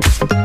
Thank